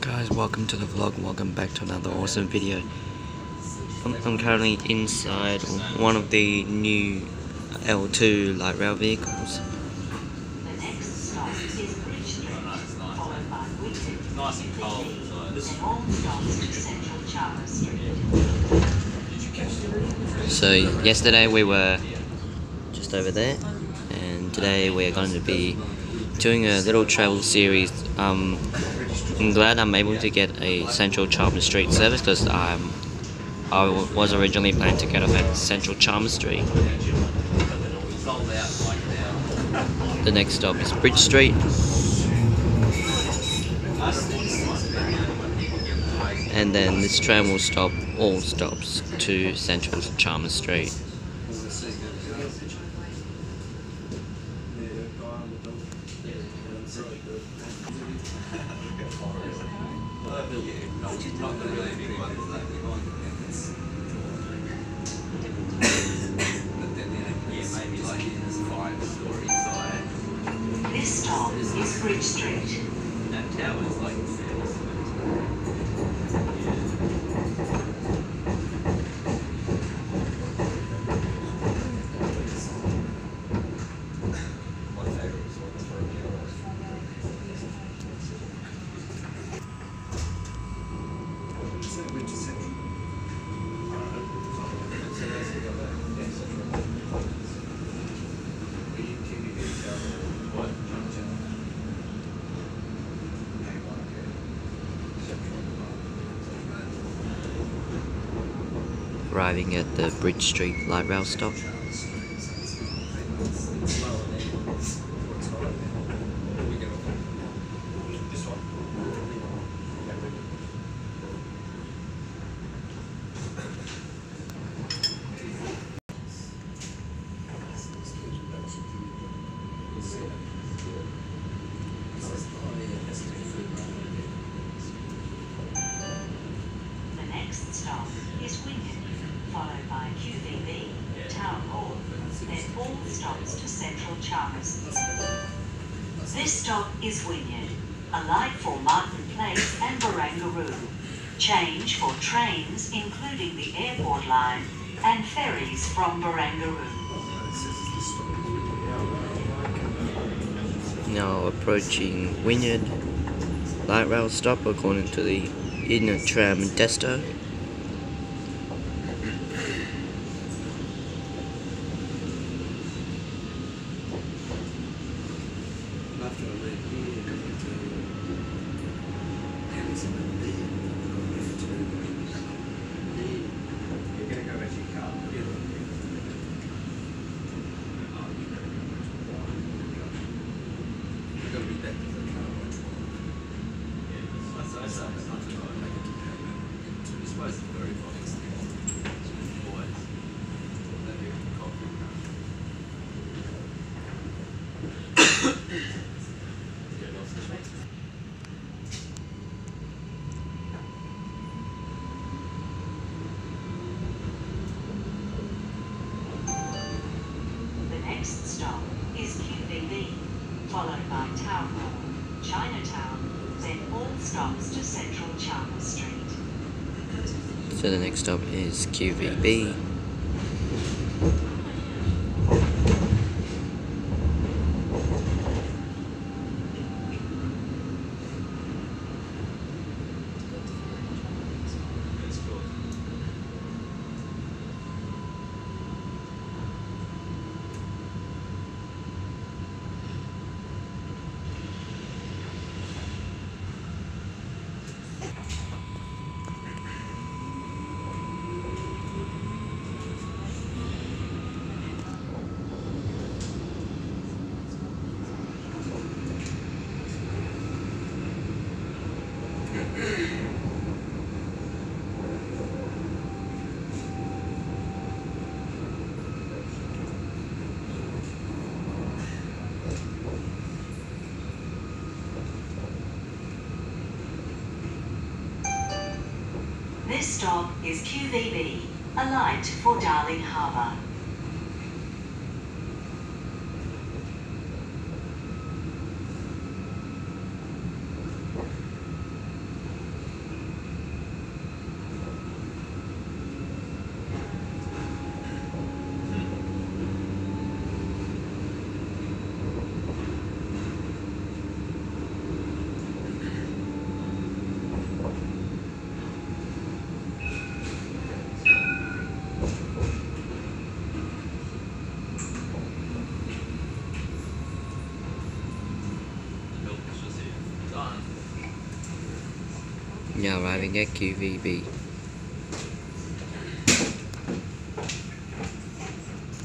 guys, welcome to the vlog, welcome back to another awesome video. I'm, I'm currently inside one of the new L2 light rail vehicles. So yesterday we were just over there and today we're going to be doing a little travel series. Um, I'm glad I'm able to get a Central Chalmers Street service because um, I was originally planning to get off at Central Chalmers Street. The next stop is Bridge Street. And then this tram will stop all stops to Central Chalmers Street. This stop is Bridge Street. Arriving at the Bridge Street light rail stop. The next stop is Wynyard, followed by QVB, Town Hall, then all stops to Central Chalmers. This stop is Wynyard, alight for Martin Place and Barangaroo. Change for trains including the airport line and ferries from Barangaroo. Now approaching Wynyard light rail stop according to the inner tram desto. Next stop is QVB, followed by Town Hall, Chinatown, then all stops to Central Chalmers Street. So the next stop is QVB. This stop is QVB, a light for Darling Harbour. QVB.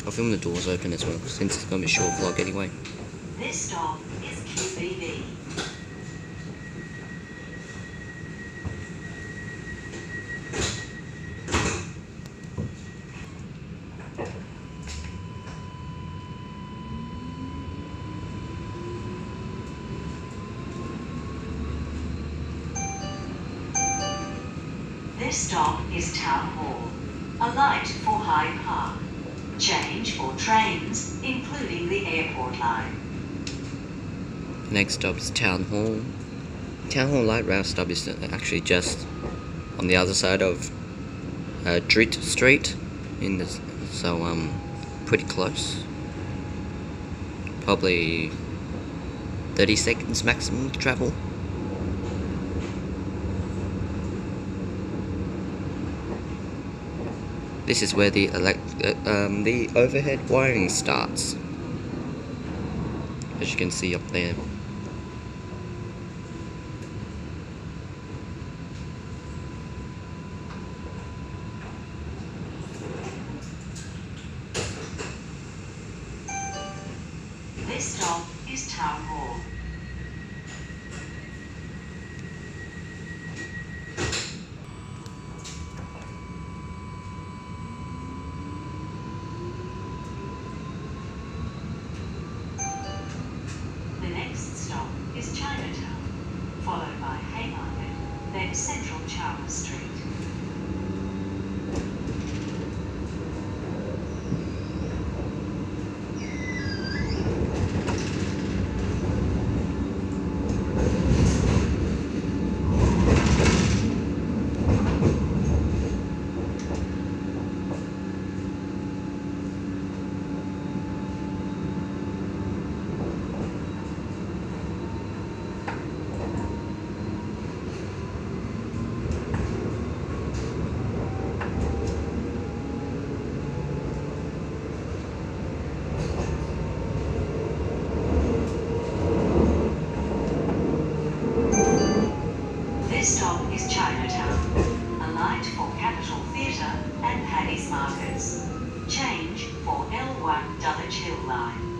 I'll film the doors open as well, since it's gonna be a short vlog anyway. This stop is QVB. Stop is Town Hall. Alight for Hyde Park. Change for trains, including the airport line. Next stop is Town Hall. Town Hall Light Rail stop is actually just on the other side of uh, Druitt Street, in the so um pretty close. Probably 30 seconds maximum to travel. This is where the elect uh, um, the overhead wiring starts. As you can see up there. This stop is Town Hall. The next stop is Chinatown, followed by Haymarket, then Central Chalmers Street. This stop is Chinatown, light for Capitol Theatre and Paddy's Markets. Change for L1 Dulwich Hill Line.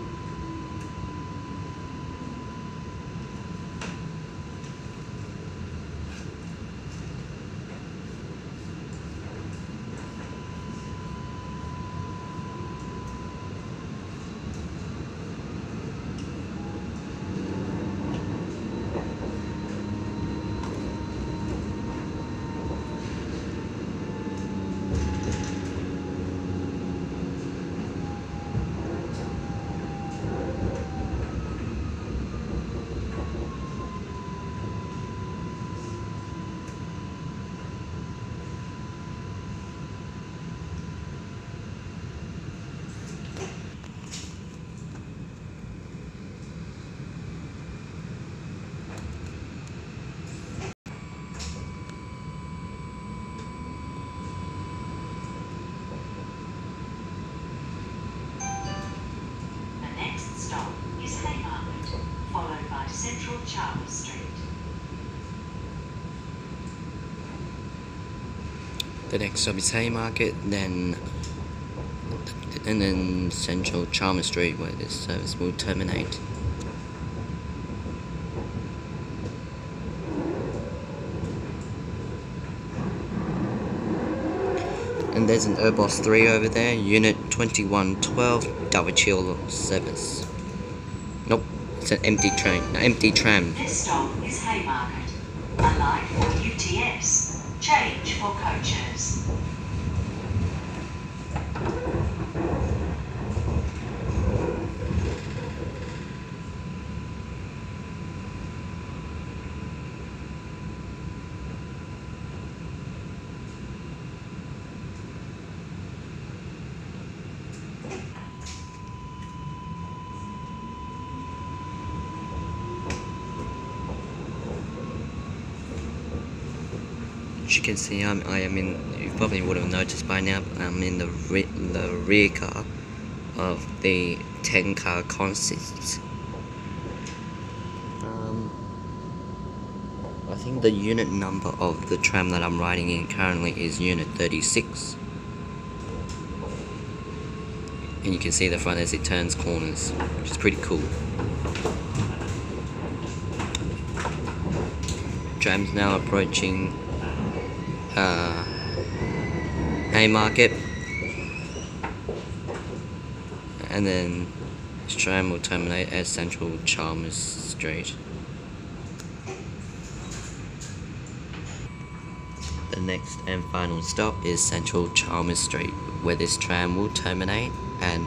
The next stop is Haymarket, by Central Chalmers Street. The next stop is Haymarket, then and then Central Chalmers Street where this service will terminate. And there's an Urbos 3 over there, Unit 2112, Dulwich Hill service. Nope, it's an empty train, an empty tram. This stop is Haymarket, for UTS. Change for coaches. You can see, I'm, I am in. You probably would have noticed by now. I'm in the re, the rear car of the ten car consist. Um, I think the unit number of the tram that I'm riding in currently is unit 36. And you can see the front as it turns corners, which is pretty cool. Tram's now approaching uh, Haymarket. And then this tram will terminate at Central Chalmers Street. The next and final stop is Central Chalmers Street, where this tram will terminate and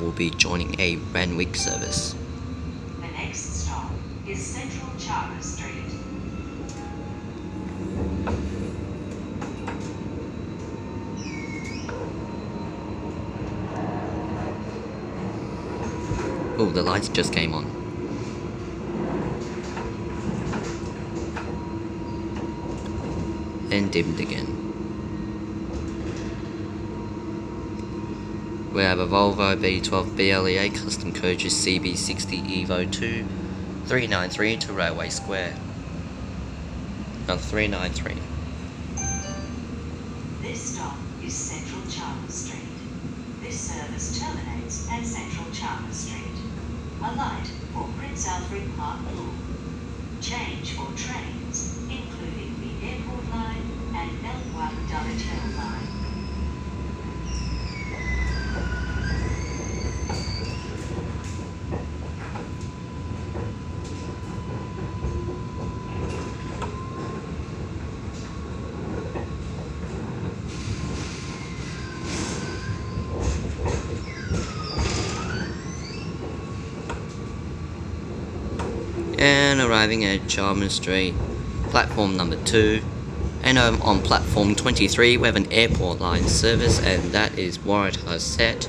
will be joining a Randwick service. The next stop is Central Chalmers Street. The lights just came on. And dimmed again. We have a Volvo B12 BLEA custom coaches CB60 Evo 2 393 to Railway Square. No, 393. This stop is Central Chalmers Street. This service terminates at Central Chalmers Street. Alight for Prince Alfred Park Pool. Change for trains, including the Airport Line and Melbourne Dulwich Line. And arriving at Chalmers Street, platform number 2. And um, on platform 23, we have an airport line service, and that is Waratah Set.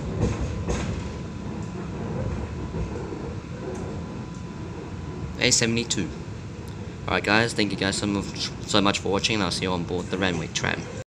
A72. Alright guys, thank you guys so much, so much for watching, and I'll see you on board the Randwick tram.